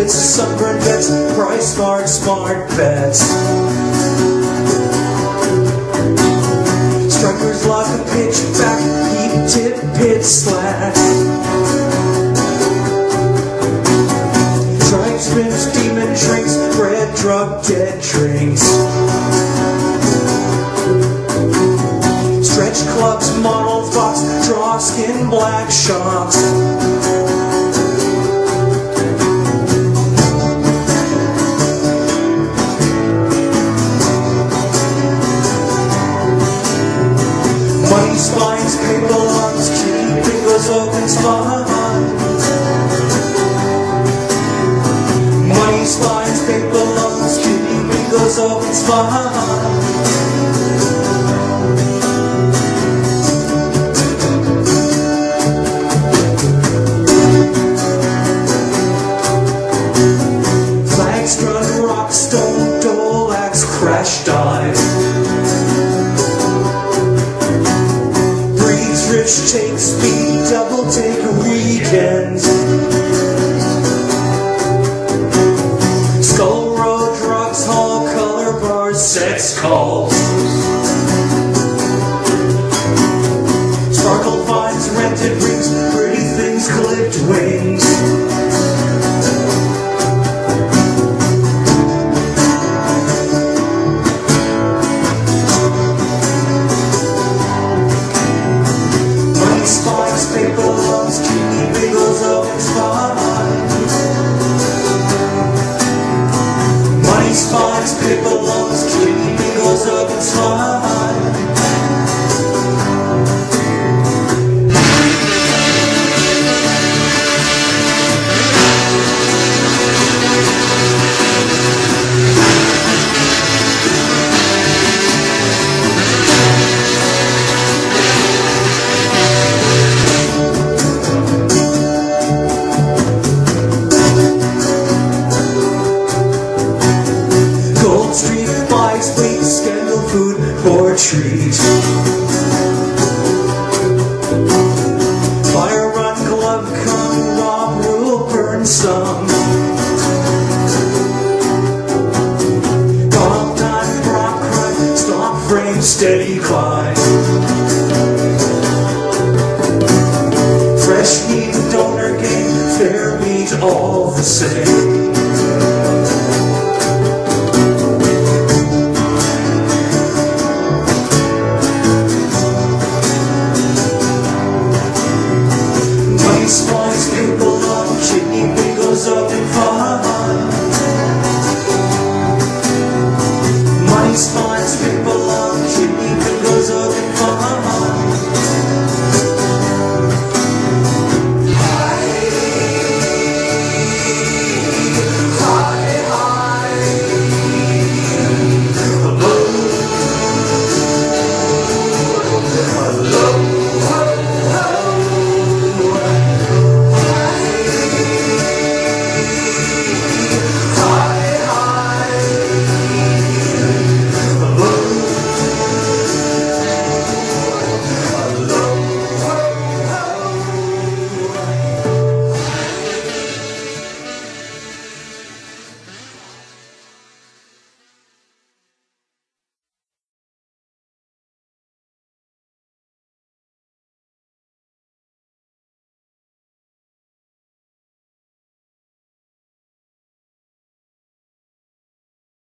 bits, sunburn bets, price smart, smart bets. Strikers lock a pitch back, heat tip, pit slack. Strike spins, demon drinks, bread, drug, dead drinks. Stretch clubs, model fox, draw skin, black shocks. Spines, paper lungs, kidney bingos, open spines. Money spines, paper lungs, kidney bingos, open spines. Breathes takes take speed, double take weekends. Skull Road, drugs, hall, color bars, sex calls. Treat. Fire run, glove come, rob, rule, burn some. Golf time, prop crime, stop frame, steady climb. Fresh meat, donor game, fair meat, all the same. Mas